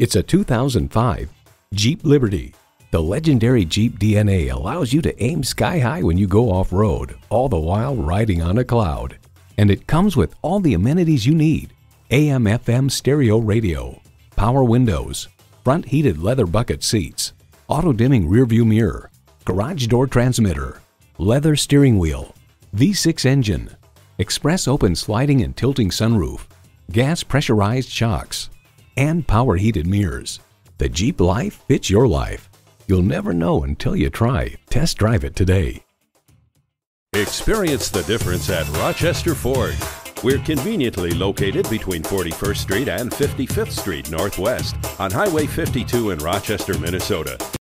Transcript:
It's a 2005 Jeep Liberty. The legendary Jeep DNA allows you to aim sky high when you go off-road, all the while riding on a cloud. And it comes with all the amenities you need. AM FM stereo radio, power windows, front heated leather bucket seats, auto dimming rearview mirror, garage door transmitter, leather steering wheel, V6 engine, express open sliding and tilting sunroof, gas pressurized shocks, and power heated mirrors. The Jeep life fits your life. You'll never know until you try. Test drive it today. Experience the difference at Rochester Ford. We're conveniently located between 41st Street and 55th Street Northwest on Highway 52 in Rochester, Minnesota.